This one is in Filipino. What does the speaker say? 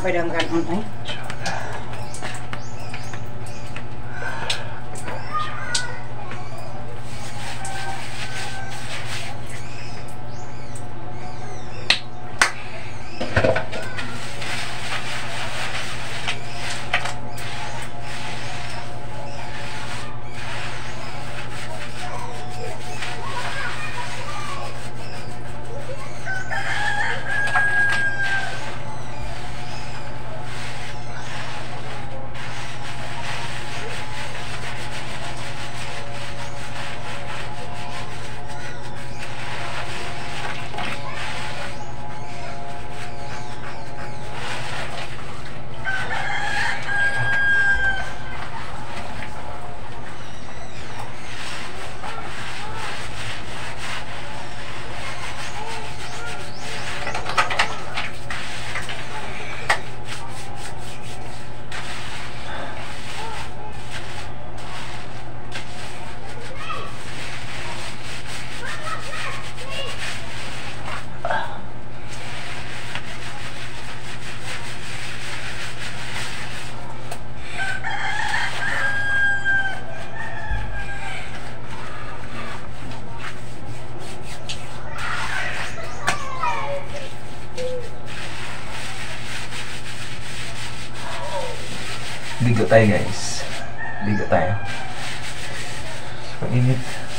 padamkan on eh. Ligo tayo guys. Ligo tayo. Mainit.